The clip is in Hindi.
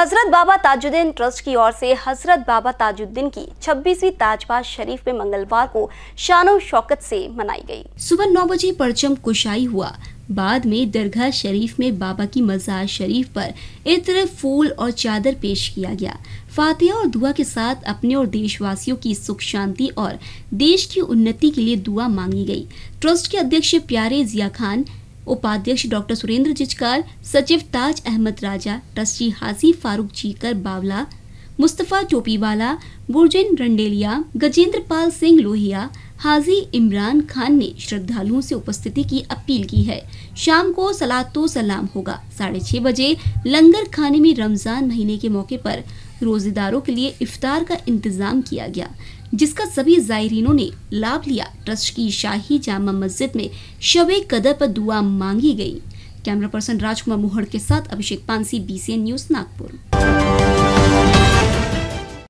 हज़रत बाबा ताजुद्दीन ट्रस्ट की ओर से हज़रत बाबा ताजुद्दीन की 26वीं ताजबाज शरीफ में मंगलवार को शानो शौकत से मनाई गई। सुबह नौ बजे परचम कुशाई हुआ। बाद में दरगाह शरीफ में बाबा की मजार शरीफ पर इत्र, फूल और चादर पेश किया गया। फातिहा और दुआ के साथ अपने और देशवासियों की सुख शांति और देश की उन्नति के लिए दुआ मांगी गई। ट्रस्ट के अध्यक्ष प्यारे जिया खान उपाध्यक्ष डॉक्टर सुरेंद्र जिचकार, सचिव ताज अहमद राजा, ट्रस्टी हाजी फारूक जीकर बावला, मुस्तफ़ा टोपीवाला, बुरजिन रंडेलिया गजेंद्र पाल सिंह लोहिया हाजी इमरान खान ने श्रद्धालुओं से उपस्थिति की अपील की है। शाम को सलातो सलाम होगा। साढ़े छह बजे लंगर खाने में रमज़ान महीने के मौके पर रोजेदारों के लिए इफ्तार का इंतज़ाम किया गया, जिसका सभी जायरीनों ने लाभ लिया। ट्रस्ट की शाही जामा मस्जिद में शबे कदर पर दुआ मांगी गई। कैमरा पर्सन राजकुमार मोहड़ के साथ अभिषेक पानसी बीसीएन न्यूज़ नागपुर।